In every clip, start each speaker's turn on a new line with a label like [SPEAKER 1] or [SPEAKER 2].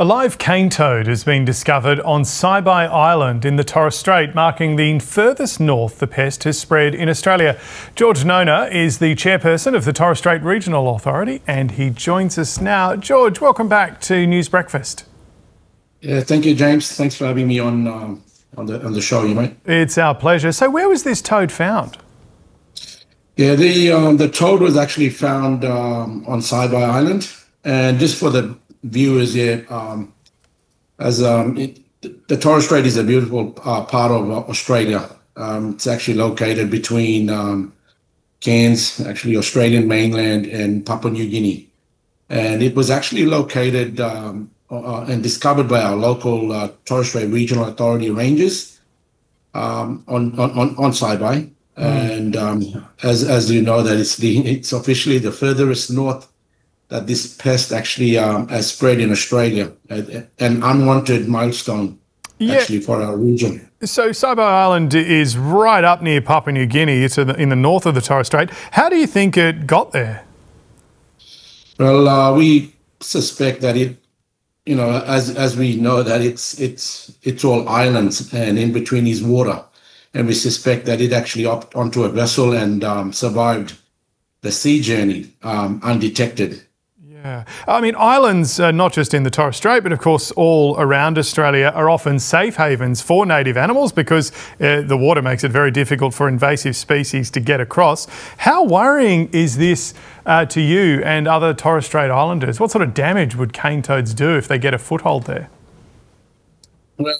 [SPEAKER 1] A live cane toad has been discovered on Saibai Island in the Torres Strait, marking the furthest north the pest has spread in Australia. George Nona is the chairperson of the Torres Strait Regional Authority and he joins us now. George, welcome back to News Breakfast.
[SPEAKER 2] Yeah, thank you, James. Thanks for having me on um, on the on the show, you mate.
[SPEAKER 1] It's our pleasure. So, where was this toad found?
[SPEAKER 2] Yeah, the um, the toad was actually found um, on Saibai Island, and just for the viewers here, um, as um, it, the Torres Strait is a beautiful uh, part of Australia. Um, it's actually located between um, Cairns, actually Australian mainland, and Papua New Guinea, and it was actually located um, uh, and discovered by our local uh, Torres Strait Regional Authority rangers um, on on on, on Saibai. Mm. And um, as as you know, that it's the it's officially the furthest north that this pest actually um, has spread in Australia, an unwanted milestone yeah. actually for our region.
[SPEAKER 1] So Saibai Island is right up near Papua New Guinea. It's in the north of the Torres Strait. How do you think it got there?
[SPEAKER 2] Well, uh, we suspect that it, you know, as as we know that it's it's it's all islands and in between is water, and we suspect that it actually upped onto a vessel and um, survived the sea journey um, undetected.
[SPEAKER 1] Yeah. I mean, islands, uh, not just in the Torres Strait, but of course all around Australia, are often safe havens for native animals because uh, the water makes it very difficult for invasive species to get across. How worrying is this uh, to you and other Torres Strait Islanders? What sort of damage would cane toads do if they get a foothold there?
[SPEAKER 2] Well,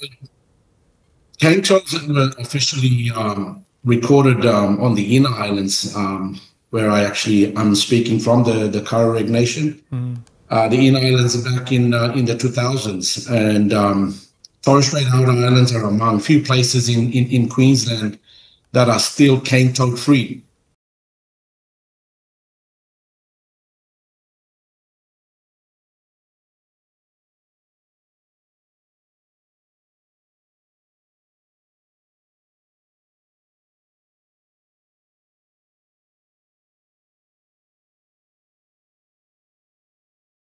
[SPEAKER 2] cane toads were officially um, recorded um, on the inner islands. Um, where I actually am speaking from the the Kaurareg Nation. Mm. Uh, the Inner Islands back in uh, in the 2000s, and um, Torres Strait Outer Islands are among few places in, in, in Queensland that are still cane toad free.